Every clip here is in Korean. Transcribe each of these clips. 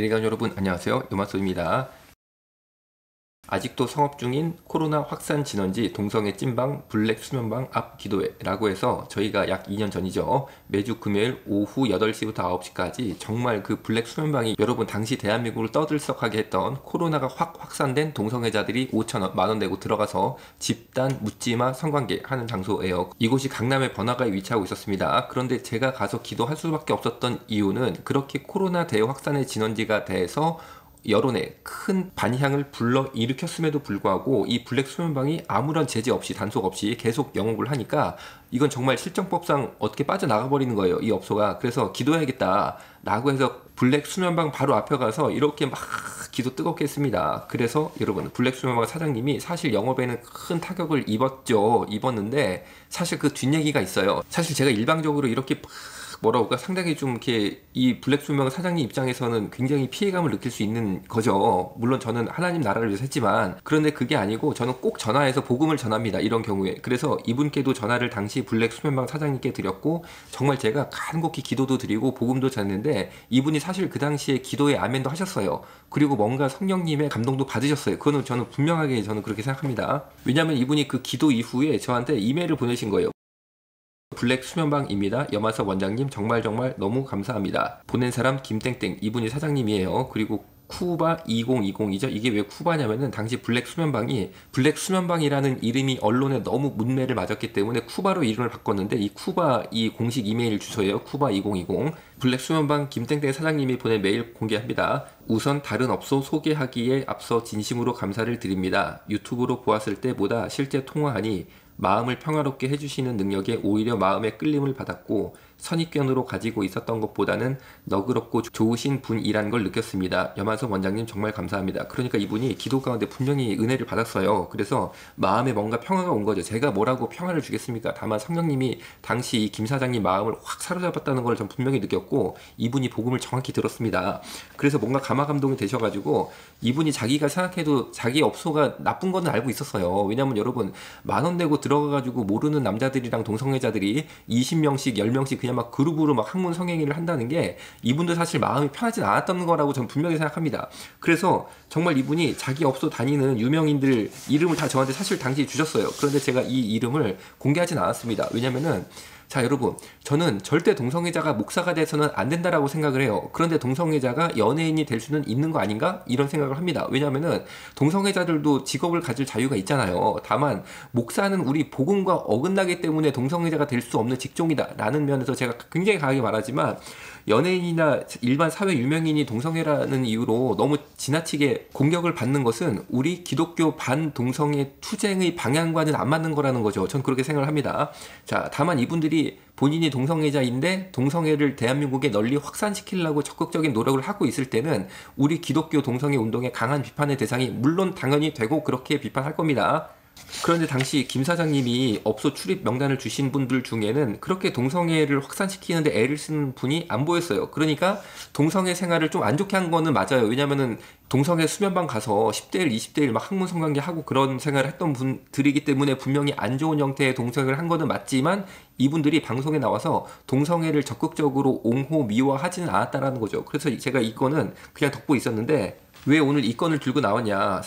벨리간 여러분 안녕하세요 염안섭입니다 아직도 성업 중인 코로나 확산 진원지 동성애 찜방 블랙 수면방 앞 기도회라고 해서 저희가 약 2년 전이죠. 매주 금요일 오후 8시부터 9시까지 정말 그 블랙 수면방이 여러분 당시 대한민국을 떠들썩하게 했던 코로나가 확 확산된 동성애자들이 5천원 만원 내고 들어가서 집단 묻지마 성관계 하는 장소예요. 이곳이 강남의 번화가에 위치하고 있었습니다. 그런데 제가 가서 기도할 수밖에 없었던 이유는 그렇게 코로나 대확산의 진원지가 돼서 여론에 큰 반향을 불러 일으켰음에도 불구하고 이 블랙 수면방이 아무런 제재 없이 단속 없이 계속 영업을 하니까 이건 정말 실정법상 어떻게 빠져나가 버리는 거예요 이 업소가. 그래서 기도해야겠다 라고 해서 블랙 수면방 바로 앞에 가서 이렇게 막 기도 뜨겁게 했습니다. 그래서 여러분 블랙 수면방 사장님이 사실 영업에는 큰 타격을 입었죠 입었는데 사실 그 뒷얘기가 있어요. 사실 제가 일방적으로 이렇게 뭐라고 할까 상당히 좀 이렇게 이 블랙 수명 사장님 입장에서는 굉장히 피해감을 느낄 수 있는 거죠. 물론 저는 하나님 나라를 위해서 했지만 그런데 그게 아니고 저는 꼭 전화해서 복음을 전합니다. 이런 경우에 그래서 이분께도 전화를 당시 블랙 수면방 사장님께 드렸고 정말 제가 간곡히 기도도 드리고 복음도 전했는데 이분이 사실 그 당시에 기도에 아멘도 하셨어요. 그리고 뭔가 성령님의 감동도 받으셨어요. 그거는 저는 분명하게 저는 그렇게 생각합니다. 왜냐하면 이분이 그 기도 이후에 저한테 이메일을 보내신 거예요. 블랙 수면방입니다. 여마서 원장님 정말 정말 너무 감사합니다. 보낸 사람 김땡땡 이분이 사장님이에요. 그리고 쿠바 2020이죠. 이게 왜 쿠바냐면은 당시 블랙 수면방이 블랙 수면방이라는 이름이 언론에 너무 뭇매를 맞았기 때문에 쿠바로 이름을 바꿨는데 이 쿠바 이 공식 이메일 주소예요. 쿠바 2020 블랙 수면방 김땡땡 사장님이 보낸 메일 공개합니다. 우선 다른 업소 소개하기에 앞서 진심으로 감사를 드립니다. 유튜브로 보았을 때보다 실제 통화하니 마음을 평화롭게 해주시는 능력에 오히려 마음의 끌림을 받았고 선입견으로 가지고 있었던 것보다는 너그럽고 좋으신 분이란 걸 느꼈습니다. 여만석 원장님 정말 감사합니다. 그러니까 이분이 기도 가운데 분명히 은혜를 받았어요. 그래서 마음에 뭔가 평화가 온 거죠. 제가 뭐라고 평화를 주겠습니까? 다만 성령님이 당시 김 사장님 마음을 확 사로잡았다는 걸 전 분명히 느꼈고 이분이 복음을 정확히 들었습니다. 그래서 뭔가 감화 감동이 되셔가지고 이분이 자기가 생각해도 자기 업소가 나쁜 거는 알고 있었어요. 왜냐면 여러분 만 원 내고 들어가가지고 모르는 남자들이랑 동성애자들이 20명씩 10명씩 그냥 그냥 막 그룹으로 막 학문 성행위를 한다는 게 이분도 사실 마음이 편하진 않았던 거라고 저는 분명히 생각합니다. 그래서 정말 이분이 자기 업소 다니는 유명인들 이름을 다 저한테 사실 당시에 주셨어요. 그런데 제가 이 이름을 공개하진 않았습니다. 왜냐면은 자 여러분 저는 절대 동성애자가 목사가 돼서는 안 된다라고 생각을 해요. 그런데 동성애자가 연예인이 될 수는 있는 거 아닌가? 이런 생각을 합니다. 왜냐하면은 동성애자들도 직업을 가질 자유가 있잖아요. 다만 목사는 우리 복음과 어긋나기 때문에 동성애자가 될 수 없는 직종이다. 라는 면에서 제가 굉장히 강하게 말하지만 연예인이나 일반 사회 유명인이 동성애라는 이유로 너무 지나치게 공격을 받는 것은 우리 기독교 반동성애 투쟁의 방향과는 안 맞는 거라는 거죠. 전 그렇게 생각을 합니다. 자, 다만 이분들이 본인이 동성애자인데 동성애를 대한민국에 널리 확산시키려고 적극적인 노력을 하고 있을 때는 우리 기독교 동성애 운동의 강한 비판의 대상이 물론 당연히 되고 그렇게 비판할 겁니다. 그런데 당시 김 사장님이 업소 출입 명단을 주신 분들 중에는 그렇게 동성애를 확산시키는데 애를 쓰는 분이 안 보였어요. 그러니까 동성애 생활을 좀 안 좋게 한 거는 맞아요. 왜냐면은 동성애 수면방 가서 10대 1, 20대 1 막 학문 성관계 하고 그런 생활을 했던 분들이기 때문에 분명히 안 좋은 형태의 동성애를 한 거는 맞지만 이분들이 방송에 나와서 동성애를 적극적으로 옹호, 미화하지는 않았다라는 거죠. 그래서 제가 이거는 그냥 덮고 있었는데 왜 오늘 이 건을 들고 나왔냐.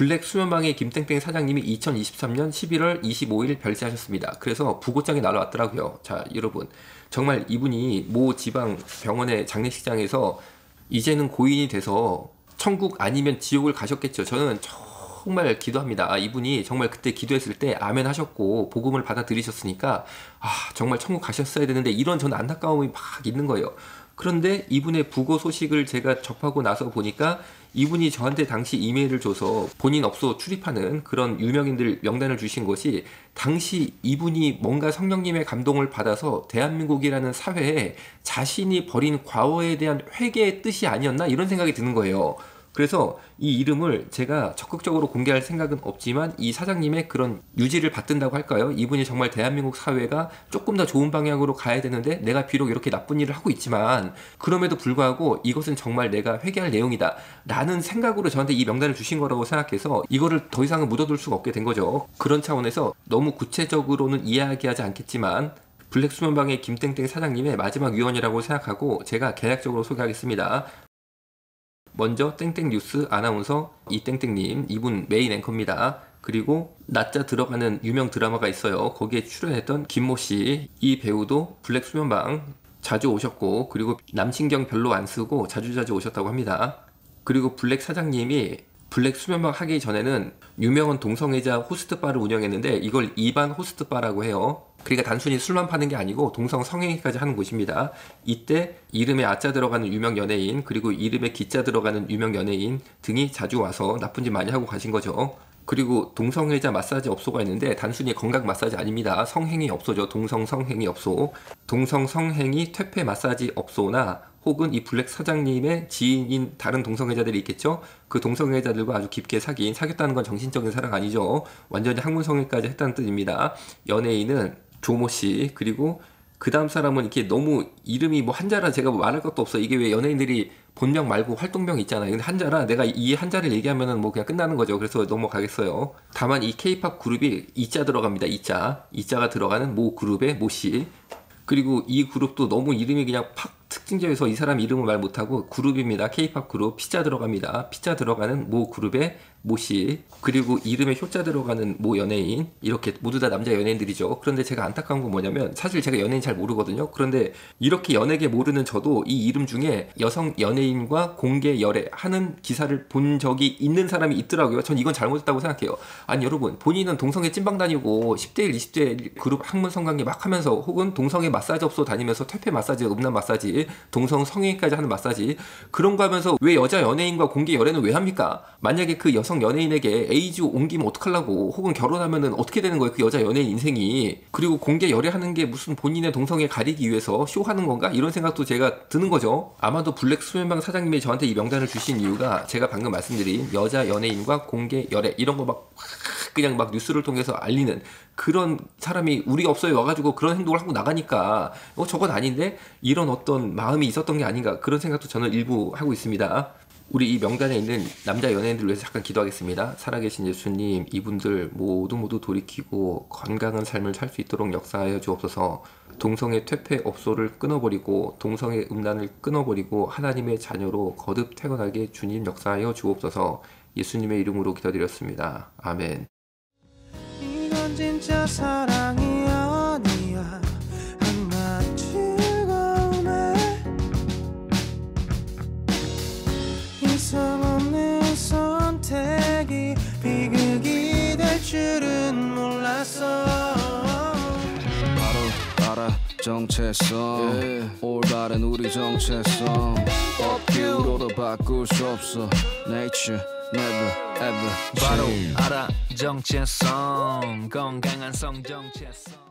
블랙 수면방의 김땡땡 사장님이 2023년 11월 25일 별세하셨습니다. 그래서 부고장이 날아왔더라고요. 자, 여러분. 정말 이분이 모 지방 병원의 장례식장에서 이제는 고인이 돼서 천국 아니면 지옥을 가셨겠죠. 저는 정말 기도합니다. 아, 이분이 정말 그때 기도했을 때 아멘 하셨고 복음을 받아들이셨으니까 아, 정말 천국 가셨어야 되는데 이런 저는 안타까움이 막 있는 거예요. 그런데 이분의 부고 소식을 제가 접하고 나서 보니까 이분이 저한테 당시 이메일을 줘서 본인 업소 출입하는 그런 유명인들 명단을 주신 것이 당시 이분이 뭔가 성령님의 감동을 받아서 대한민국이라는 사회에 자신이 벌인 과거에 대한 회개의 뜻이 아니었나 이런 생각이 드는 거예요. 그래서 이 이름을 제가 적극적으로 공개할 생각은 없지만 이 사장님의 그런 유지를 받든다고 할까요? 이분이 정말 대한민국 사회가 조금 더 좋은 방향으로 가야 되는데 내가 비록 이렇게 나쁜 일을 하고 있지만 그럼에도 불구하고 이것은 정말 내가 회개할 내용이다 라는 생각으로 저한테 이 명단을 주신 거라고 생각해서 이거를 더 이상은 묻어둘 수가 없게 된 거죠. 그런 차원에서 너무 구체적으로는 이야기하지 않겠지만 블랙 수면방의 김땡땡 사장님의 마지막 유언이라고 생각하고 제가 개략적으로 소개하겠습니다. 먼저 땡땡 뉴스 아나운서 이땡땡님 이분 메인 앵커입니다. 그리고 낮자 들어가는 유명 드라마가 있어요. 거기에 출연했던 김모 씨, 이 배우도 블랙 수면방 자주 오셨고, 그리고 남신경 별로 안 쓰고 자주 자주 오셨다고 합니다. 그리고 블랙 사장님이 블랙 수면방 하기 전에는 유명한 동성애자 호스트바를 운영했는데 이걸 이반 호스트바라고 해요. 그러니까 단순히 술만 파는 게 아니고 동성 성행위까지 하는 곳입니다. 이때 이름에 아자 들어가는 유명 연예인 그리고 이름에 기자 들어가는 유명 연예인 등이 자주 와서 나쁜 짓 많이 하고 가신 거죠. 그리고 동성애자 마사지 업소가 있는데 단순히 건강 마사지 아닙니다. 성행위 업소죠. 동성 성행위 업소. 동성 성행위 퇴폐 마사지 업소나 혹은 이 블랙 사장님의 지인인 다른 동성애자들이 있겠죠. 그 동성애자들과 아주 깊게 사귄 사귀었다는 건 정신적인 사랑 아니죠. 완전히 학문성애까지 했다는 뜻입니다. 연예인은 조모 씨 그리고 그 다음 사람은 이렇게 너무 이름이 뭐 한자라 제가 뭐 말할 것도 없어. 이게 왜 연예인들이 본명 말고 활동명 있잖아요. 근데 한자라 내가 이 한자를 얘기하면은 뭐 그냥 끝나는 거죠. 그래서 넘어가겠어요. 다만 이 케이팝 그룹이 이자 들어갑니다. 이자. 이자가 들어가는 모 그룹의 모 씨. 그리고 이 그룹도 너무 이름이 그냥 팍 특징적에서 이 사람 이름을 말 못하고 그룹입니다. 케이팝 그룹 피자 들어갑니다. 피자 들어가는 모 그룹의 모씨 그리고 이름에 효자 들어가는 모 연예인 이렇게 모두 다 남자 연예인들이죠. 그런데 제가 안타까운 건 뭐냐면 사실 제가 연예인 잘 모르거든요. 그런데 이렇게 연예계 모르는 저도 이 이름 중에 여성 연예인과 공개 열애 하는 기사를 본 적이 있는 사람이 있더라고요. 전 이건 잘못했다고 생각해요. 아니 여러분 본인은 동성애 찐방 다니고 10대 1, 20대 그룹 학문 성관계 막 하면서 혹은 동성애 마사지 업소 다니면서 퇴폐 마사지, 음란 마사지, 동성 성애까지 하는 마사지 그런 거 하면서 왜 여자 연예인과 공개 열애는 왜 합니까? 만약에 그 여성 여성 연예인에게 에이즈 옮기면 어떡하려고 혹은 결혼하면은 어떻게 되는 거예요? 그 여자 연예인 인생이. 그리고 공개 열애하는 게 무슨 본인의 동성애 가리기 위해서 쇼하는 건가? 이런 생각도 제가 드는 거죠. 아마도 블랙 수면방 사장님이 저한테 이 명단을 주신 이유가 제가 방금 말씀드린 여자 연예인과 공개 열애 이런 거 막 그냥 막 뉴스를 통해서 알리는 그런 사람이 우리 업소에 와가지고 그런 행동을 하고 나가니까 어 저건 아닌데? 이런 어떤 마음이 있었던 게 아닌가? 그런 생각도 저는 일부 하고 있습니다. 우리 이 명단에 있는 남자 연예인들 위해서 잠깐 기도하겠습니다. 살아계신 예수님, 이분들 모두 모두 돌이키고 건강한 삶을 살 수 있도록 역사하여 주옵소서. 동성의 퇴폐 업소를 끊어버리고 동성의 음란을 끊어버리고 하나님의 자녀로 거듭 태어나게 주님 역사하여 주옵소서. 예수님의 이름으로 기도드렸습니다. 아멘. 알아 정체성. yeah. 올바른 우리 정체성. 업기로도 바꿀 수 없어. Nature never ever change 바로 알아 정체성. 건강한 성 정체성